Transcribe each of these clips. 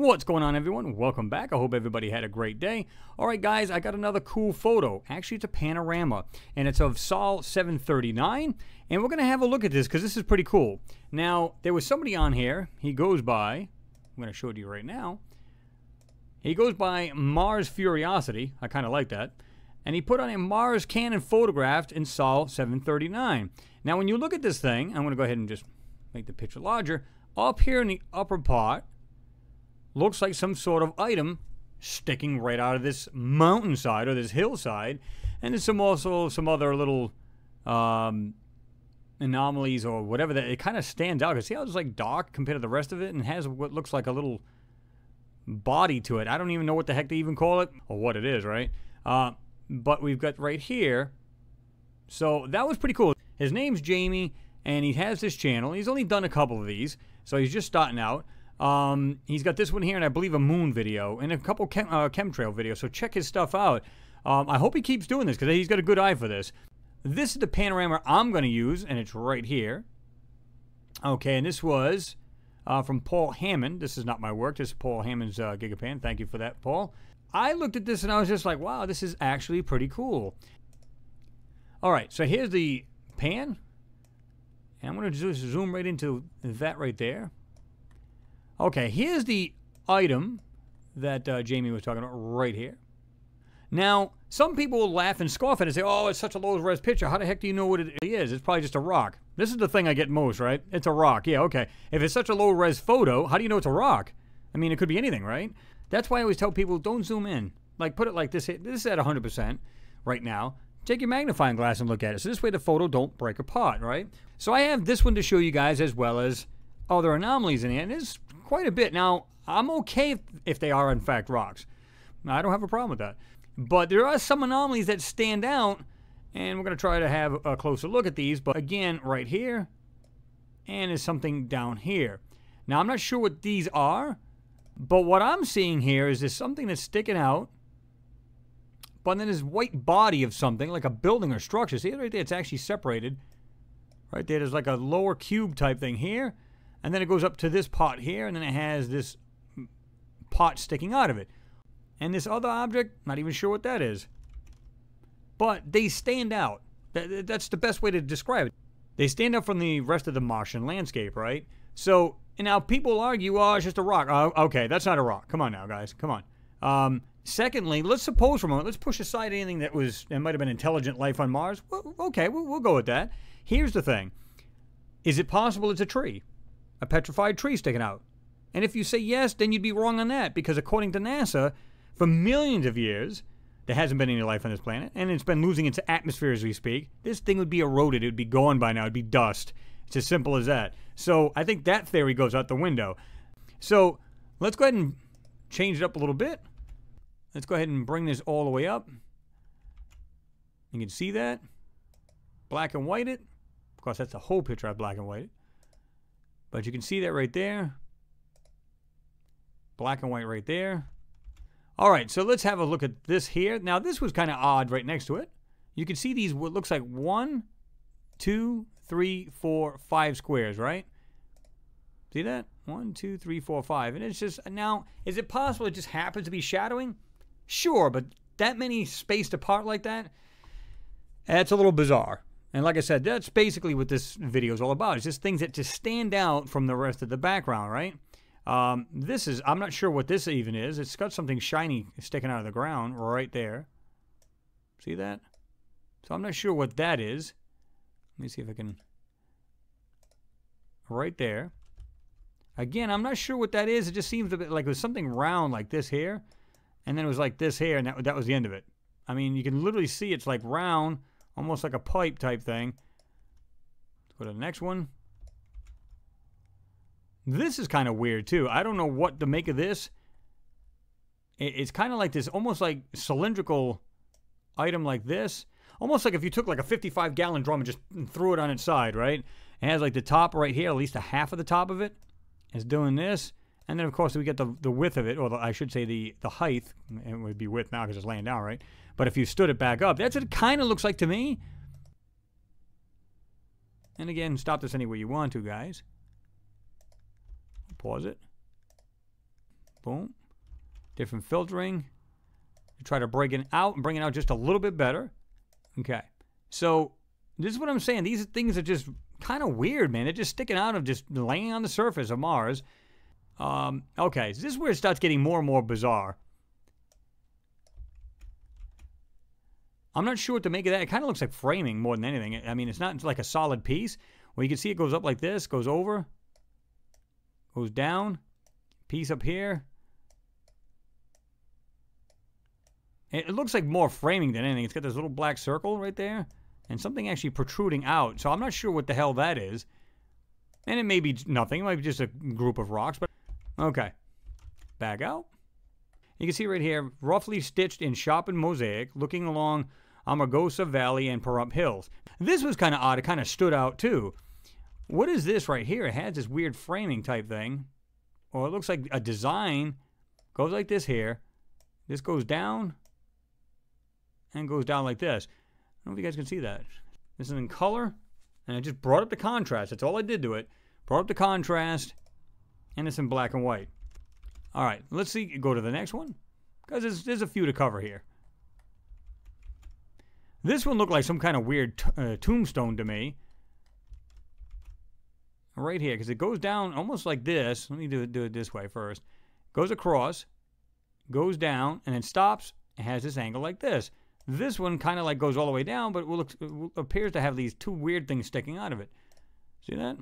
What's going on, everyone? Welcome back. I hope everybody had a great day. All right, guys, I got another cool photo. Actually, it's a panorama, and it's of Sol 739. And we're going to have a look at this because this is pretty cool. Now, there was somebody on here. He goes by, I'm going to show it to you right now. He goes by Mars Furiosity. I kind of like that. And he put on a Mars Cannon photographed in Sol 739. Now, when you look at this thing, I'm going to go ahead and just make the picture larger. Up here in the upper part, looks like some sort of item sticking right out of this mountainside or this hillside. And there's some also some other little um, anomalies or whatever that it kind of stands out. Cause see how it's like dark compared to the rest of it and has what looks like a little body to it. I don't even know what the heck they even call it or what it is, right? Uh, but we've got right here. So that was pretty cool. His name's Jamie and he has this channel. He's only done a couple of these, so he's just starting out. Um, he's got this one here, and I believe a moon video, and a couple chem, uh, chemtrail videos. So check his stuff out. Um, I hope he keeps doing this because he's got a good eye for this. This is the panorama I'm going to use, and it's right here. Okay, and this was uh, from Paul Hammond. This is not my work. This is Paul Hammond's uh, Gigapan. Thank you for that, Paul. I looked at this and I was just like, wow, this is actually pretty cool. All right, so here's the pan. And I'm going to just zoom right into that right there. Okay, here's the item that uh, Jamie was talking about right here. Now, some people will laugh and scoff at it and say, oh, it's such a low-res picture. How the heck do you know what it is? It's probably just a rock. This is the thing I get most, right? It's a rock. Yeah, okay. If it's such a low-res photo, how do you know it's a rock? I mean, it could be anything, right? That's why I always tell people, don't zoom in. Like, put it like this. This is at 100% right now. Take your magnifying glass and look at it. So this way the photo don't break apart, right? So I have this one to show you guys as well as other anomalies in here. And quite a bit. Now, I'm okay if, they are in fact rocks. I don't have a problem with that. But there are some anomalies that stand out, and we're going to try to have a closer look at these. But again, right here, and there's something down here. Now, I'm not sure what these are, but what I'm seeing here is there's something that's sticking out, but then this white body of something, like a building or structure. See right there? It's actually separated. Right there, there's like a lower cube type thing here, and then it goes up to this pot here, and then it has this pot sticking out of it. And this other object, not even sure what that is. But they stand out. That's the best way to describe it. They stand out from the rest of the Martian landscape, right? So, and now people argue, oh, it's just a rock. Oh, okay, that's not a rock. Come on now, guys. Come on. Um, secondly, let's suppose for a moment, let's push aside anything that was, that might have been intelligent life on Mars. Well, okay, we'll, we'll go with that. Here's the thing. Is it possible it's a tree? A petrified tree sticking out? And if you say yes, then you'd be wrong on that because according to NASA, for millions of years, there hasn't been any life on this planet, and it's been losing its atmosphere as we speak. This thing would be eroded. It would be gone by now. It'd be dust. It's as simple as that. So I think that theory goes out the window. So let's go ahead and change it up a little bit. Let's go ahead and bring this all the way up. You can see that. Black and white it. Of course, that's the whole picture I black and white. But you can see that right there. Black and white right there. All right, so let's have a look at this here. Now, this was kind of odd right next to it. You can see these, what looks like one, two, three, four, five squares, right? See that? One, two, three, four, five. And it's just, now, is it possible it just happens to be shadowing? Sure, but that many spaced apart like that, that's a little bizarre. And like I said, that's basically what this video is all about. It's just things that just stand out from the rest of the background, right? Um, this is, I'm not sure what this even is. It's got something shiny sticking out of the ground right there. See that? So I'm not sure what that is. Let me see if I can. Right there. Again, I'm not sure what that is. It just seems a bit like it was something round like this here. And then it was like this here, and that, that was the end of it. I mean, you can literally see it's like round almost like a pipe type thing. Let's go to the next one. This is kind of weird too. I don't know what to make of this. It's kind of like this, almost like cylindrical item like this. Almost like if you took like a 55 gallon drum and just threw it on its side, right? It has like the top right here, at least a half of the top of it is doing this. And then, of course, we get the, the width of it, or the, I should say the, the height. It would be width now because it's laying down, right? But if you stood it back up, that's what it kind of looks like to me. And again, stop this any way you want to, guys. Pause it. Boom. Different filtering. Try to break it out and bring it out just a little bit better. Okay. So this is what I'm saying. These things are just kind of weird, man. They're just sticking out of just laying on the surface of Mars. Um, okay, so this is where it starts getting more and more bizarre. I'm not sure what to make of that. It kind of looks like framing more than anything. I mean, it's not like a solid piece. Well, you can see it goes up like this, goes over, goes down, piece up here. It looks like more framing than anything. It's got this little black circle right there and something actually protruding out. So I'm not sure what the hell that is. And it may be nothing. It might be just a group of rocks. But okay. Back out. You can see right here, roughly stitched in sharpened mosaic, looking along Amargosa Valley and Pahrump Hills. This was kind of odd. It kind of stood out too. What is this right here? It has this weird framing type thing. Or it looks like a design. Goes like this here. This goes down and goes down like this. I don't know if you guys can see that. This is in color, and I just brought up the contrast. That's all I did to it. Brought up the contrast, and it's in black and white. All right, let's see. Go to the next one, because there's, there's a few to cover here. This one looked like some kind of weird uh, tombstone to me. Right here, because it goes down almost like this. Let me do it, do it this way first. Goes across, goes down, and then stops has this angle like this. This one kind of like goes all the way down, but looks, appears to have these two weird things sticking out of it. See that?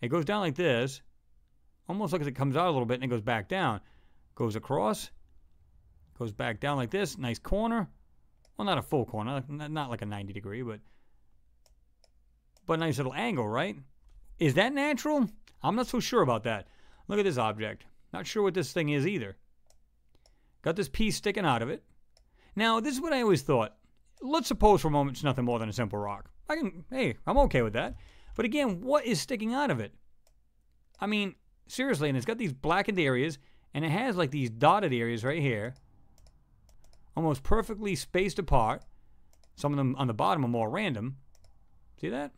It goes down like this, almost like it comes out a little bit and it goes back down. Goes across, goes back down like this, nice corner. Well, not a full corner, not like a 90 degree, but but nice little angle, right? Is that natural? I'm not so sure about that. Look at this object. Not sure what this thing is either. Got this piece sticking out of it. Now, this is what I always thought. Let's suppose for a moment it's nothing more than a simple rock. I can, hey, I'm okay with that. But again, what is sticking out of it? I mean, seriously, and it's got these blackened areas, and it has like these dotted areas right here, almost perfectly spaced apart. Some of them on the bottom are more random. See that?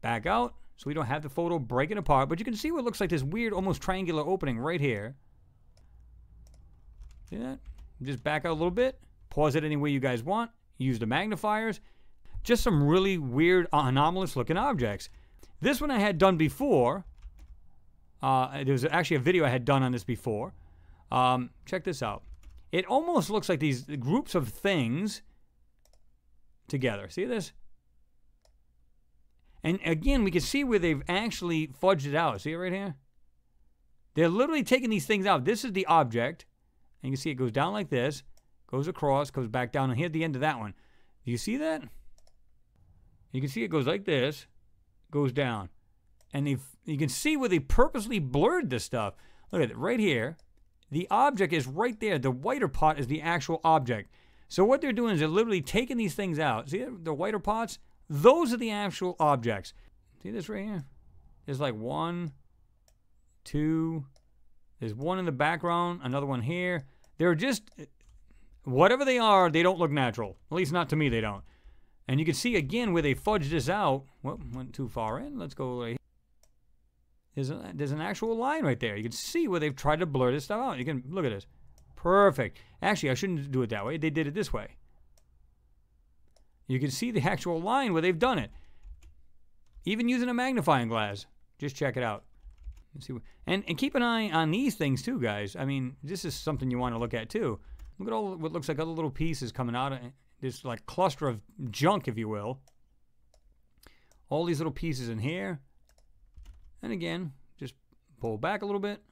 Back out, so we don't have the photo breaking apart, but you can see what looks like this weird, almost triangular opening right here. See that? Just back out a little bit, pause it any way you guys want, use the magnifiers. Just some really weird, anomalous looking objects. This one I had done before. Uh, there was actually a video I had done on this before. Um, check this out. It almost looks like these groups of things together. See this? And again, we can see where they've actually fudged it out. See it right here? They're literally taking these things out. This is the object. And you can see it goes down like this, goes across, goes back down, and here's the end of that one. Do you see that? You can see it goes like this, goes down. And you can see where they purposely blurred this stuff. Look at it right here. The object is right there. The whiter part is the actual object. So what they're doing is they're literally taking these things out. See the whiter parts? Those are the actual objects. See this right here? There's like one, two, there's one in the background, another one here. They're just, whatever they are, they don't look natural. At least not to me, they don't. And you can see again where they fudged this out. Well, went too far in. Let's go right there's, a, there's an actual line right there. You can see where they've tried to blur this stuff out. You can look at this. Perfect. Actually, I shouldn't do it that way. They did it this way. You can see the actual line where they've done it. Even using a magnifying glass. Just check it out. See, and and keep an eye on these things too, guys. I mean, this is something you want to look at too. Look at all what looks like other little pieces coming out of this like cluster of junk, if you will. All these little pieces in here. And again, just pull back a little bit.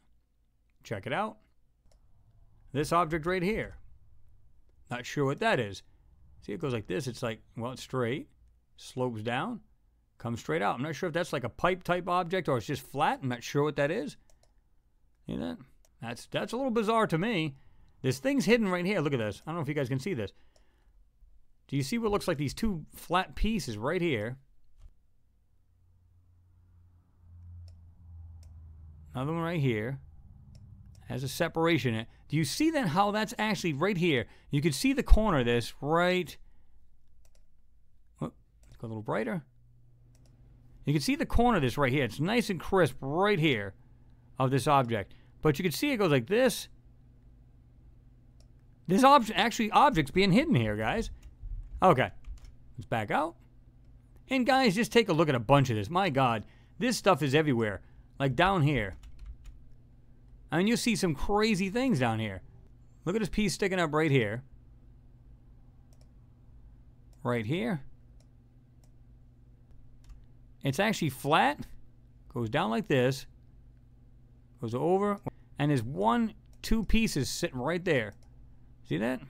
Check it out. This object right here. Not sure what that is. See, it goes like this. It's like, well, it's straight, slopes down, Comes straight out. I'm not sure if that's like a pipe type object or it's just flat. I'm not sure what that is. See that? That's that's a little bizarre to me. This thing's hidden right here. Look at this. I don't know if you guys can see this. Do you see what looks like these two flat pieces right here? Another one right here. Has a separation in it. Do you see then how that's actually right here? You can see the corner of this right. Oh, go a little brighter. You can see the corner of this right here. It's nice and crisp right here of this object. but you can see it goes like this. There's ob actually objects being hidden here, guys. Okay, let's back out. And guys, just take a look at a bunch of this. My God, this stuff is everywhere. Like down here. I mean, you see some crazy things down here. Look at this piece sticking up right here. Right here. It's actually flat. Goes down like this. Goes over. And there's one, two pieces sitting right there. See that?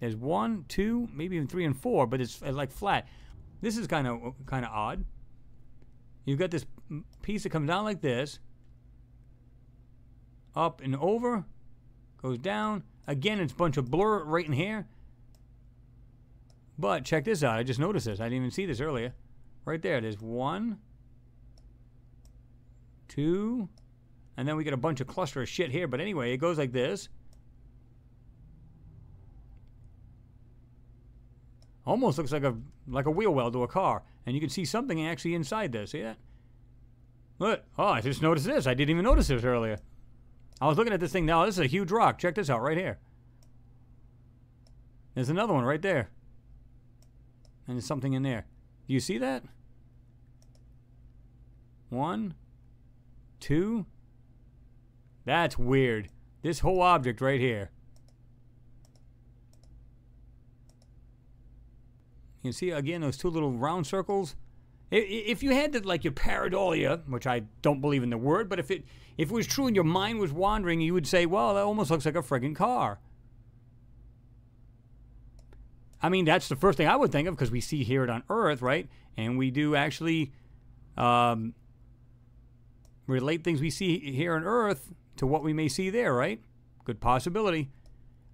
There's one, two, maybe even three and four, but it's, it's like flat. This is kind of uh, kind of odd. You've got this piece that comes down like this, up and over, goes down. Again, it's a bunch of blur right in here. But check this out. I just noticed this. I didn't even see this earlier. Right there. There's one, two, and then we get a bunch of cluster of shit here. But anyway, it goes like this. Almost looks like a like a wheel well to a car. And you can see something actually inside there. See that? Look. Oh, I just noticed this. I didn't even notice this earlier. I was looking at this thing now. This is a huge rock. Check this out right here. There's another one right there. And there's something in there. Do you see that? One, two. That's weird. This whole object right here. You see again those two little round circles. If you had to, like your pareidolia, which I don't believe in the word, but if it if it was true and your mind was wandering, you would say, "Well, that almost looks like a friggin' car." I mean, that's the first thing I would think of because we see here it on Earth, right? And we do actually um, relate things we see here on Earth to what we may see there, right? Good possibility.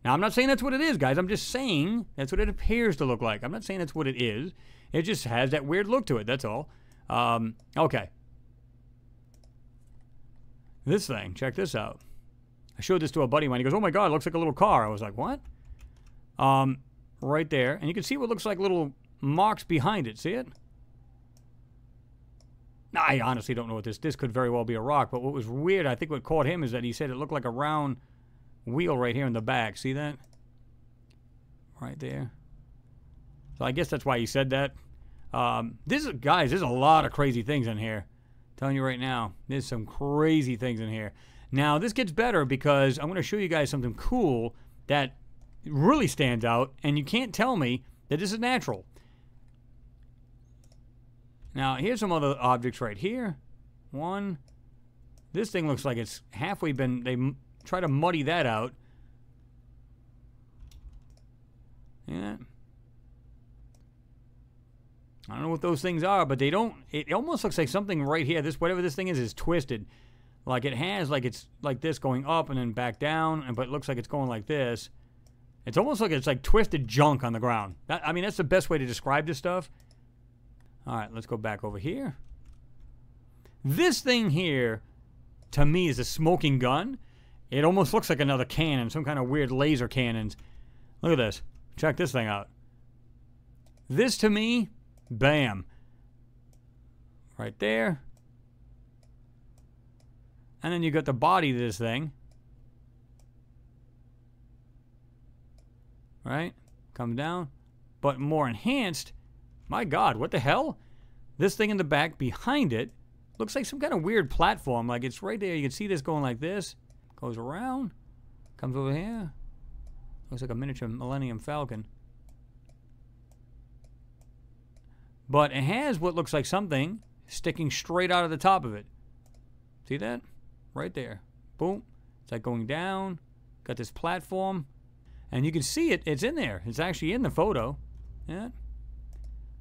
Now, I'm not saying that's what it is, guys. I'm just saying that's what it appears to look like. I'm not saying that's what it is. It just has that weird look to it. That's all. Um, okay. This thing, check this out. I showed this to a buddy of mine. He goes, "Oh my God, it looks like a little car." I was like, "What?" Um, right there, and you can see what looks like little marks behind it. See it? I honestly don't know what this. This could very well be a rock. But what was weird, I think, what caught him is that he said it looked like a round wheel right here in the back. See that? Right there. So I guess that's why he said that. Um, this is, guys, there's a lot of crazy things in here. I'm telling you right now, there's some crazy things in here. Now, this gets better because I'm going to show you guys something cool that really stands out, and you can't tell me that this is natural. Now, here's some other objects right here. One. This thing looks like it's halfway been, they try to muddy that out. Yeah. I don't know what those things are, but they don't. It almost looks like something right here. This whatever this thing is is twisted, like it has like it's like this going up and then back down, and but it looks like it's going like this. It's almost like it's like twisted junk on the ground. That, I mean, that's the best way to describe this stuff. All right, let's go back over here. This thing here, to me, is a smoking gun. It almost looks like another cannon, some kind of weird laser cannons. Look at this. Check this thing out. This to me, bam. Right there. And then you got the body of this thing. Right? Come down. But more enhanced. My God, what the hell? This thing in the back behind it looks like some kind of weird platform. Like it's right there. You can see this going like this. Goes around. Comes over here. Looks like a miniature Millennium Falcon. But it has what looks like something sticking straight out of the top of it. See that? Right there. Boom. It's like going down. Got this platform. And you can see it. It's in there. It's actually in the photo. Yeah.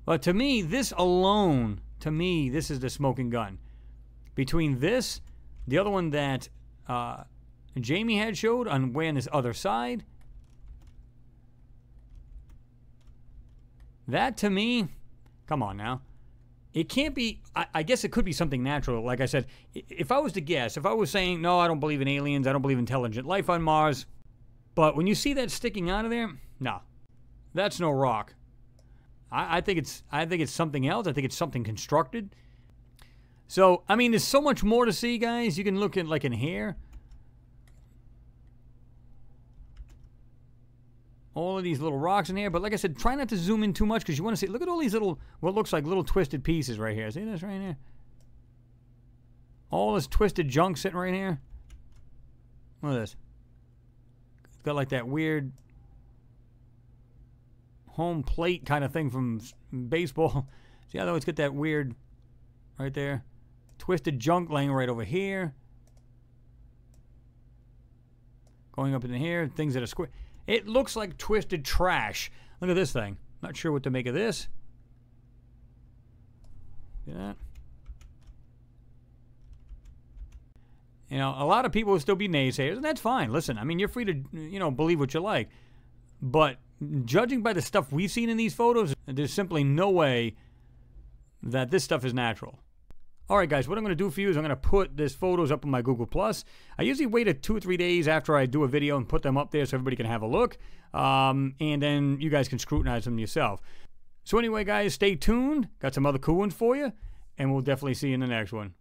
But to me, this alone, to me, this is the smoking gun. Between this, the other one that uh, Jamie had showed on way on this other side. That to me, come on now. It can't be, I, I, guess it could be something natural. Like I said, if I was to guess, if I was saying, no, I don't believe in aliens, I don't believe intelligent life on Mars, but when you see that sticking out of there, no, that's no rock. I, I think it's, I think it's something else. I think it's something constructed. So, I mean, there's so much more to see, guys. You can look at like in here. All of these little rocks in here. But like I said, try not to zoom in too much because you want to see. Look at all these little, what looks like little twisted pieces right here. See this right here? All this twisted junk sitting right here. Look at this. It's got like that weird home plate kind of thing from baseball. See how it's got that weird right there? Twisted junk laying right over here. Going up in here, things that are square. It looks like twisted trash. Look at this thing. Not sure what to make of this. See that? You know, a lot of people will still be naysayers, and that's fine. Listen, I mean, you're free to, you know, believe what you like. But judging by the stuff we've seen in these photos, there's simply no way that this stuff is natural. All right, guys, what I'm going to do for you is I'm going to put this photos up on my Google Plus. I usually wait a two or three days after I do a video and put them up there so everybody can have a look, um, and then you guys can scrutinize them yourself. So anyway, guys, stay tuned. Got some other cool ones for you, and we'll definitely see you in the next one.